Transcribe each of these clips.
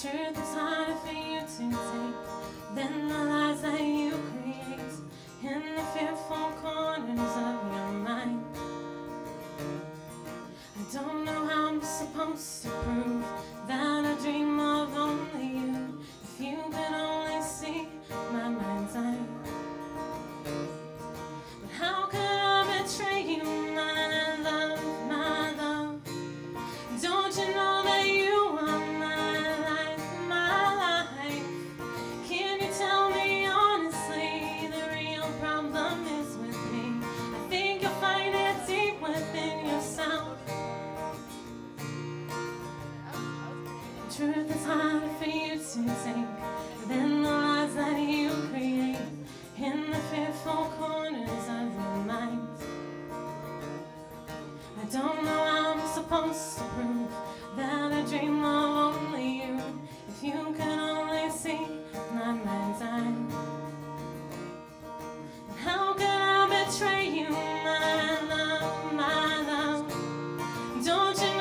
truth is harder for you to take than the lies that you create in the fearful corners of your mind. I don't know how I'm supposed to prove that truth is harder for you to take than the lies that you create in the fearful corners of your mind. I don't know how I'm supposed to prove that I dream of only you if you can only see my mind's eye. How could I betray you, my love, my love? Don't you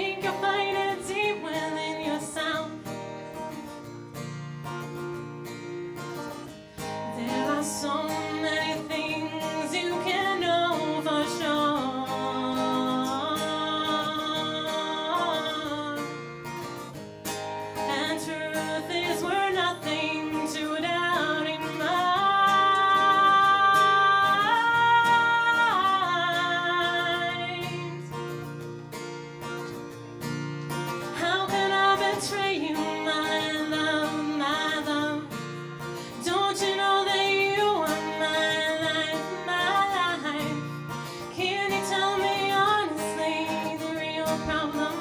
think you'll find it deep within. from the